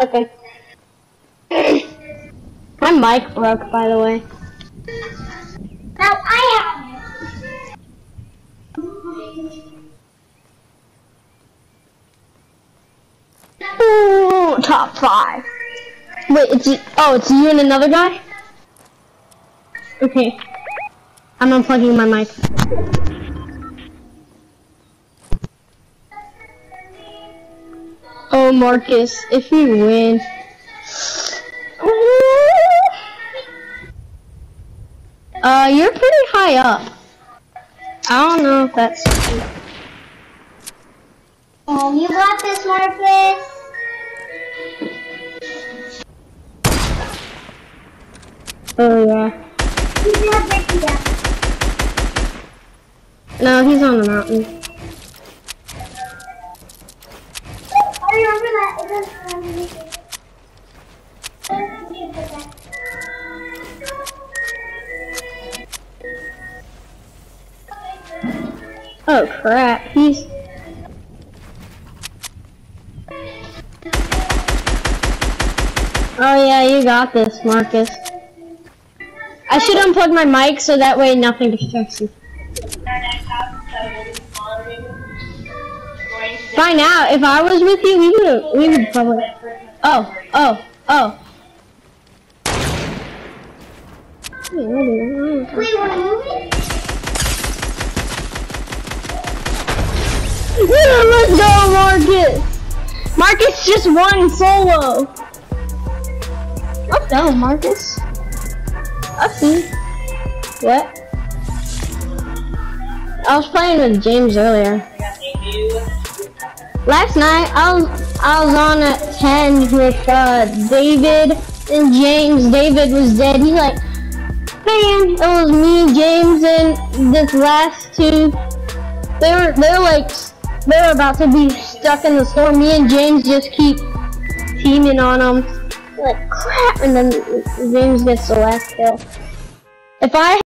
Okay. My mic broke, by the way. Now I have. Ooh, top five. Wait, it's you- oh, it's you and another guy. Okay, I'm unplugging my mic. Oh, Marques, if you win. Uh, you're pretty high up. I don't know if that's. Oh, you got this, Marques. Oh yeah. He's gonna break down. No, he's on the mountain. Oh crap, he's. Oh yeah, you got this, Marques. I should unplug my mic so that way nothing distracts you. By now, if I was with you, we would we would probably. Oh, oh, oh. Wait, what is- Wait, we're moving? Yeah, let's go, Marques! Marques just won solo! Let's go, Marques. I see. What? I was playing with James earlier. Last night, I was I was on at 10 with uh, David and James. David was dead. He's like, man, it was me, James, and this last two. They were they were like they were about to be stuck in the storm. Me and James just keep teaming on them. Like crap, and then James gets the last kill. If I